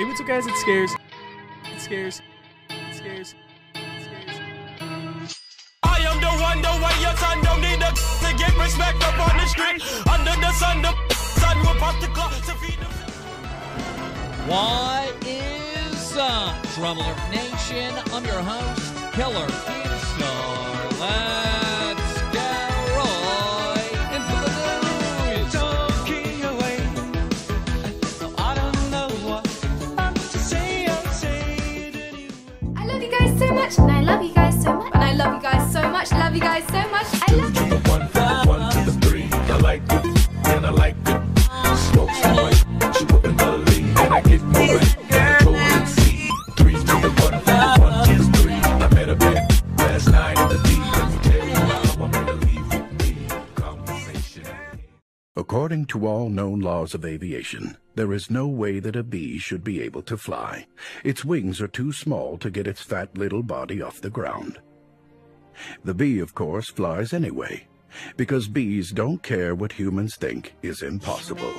Hey, what's up, guys? It scares. It scares. It scares. It scares. I am the one, the way your son don't need a to get respect up on the street. Under the sun, the sun will pop the clock to feed them. What is up, DramaAlert Nation? I'm your host, Killer Keemstar. Much, and I love you guys so much, According to all known laws of aviation, there is no way that a bee should be able to fly. Its wings are too small to get its fat little body off the ground. The bee, of course, flies anyway, because bees don't care what humans think is impossible.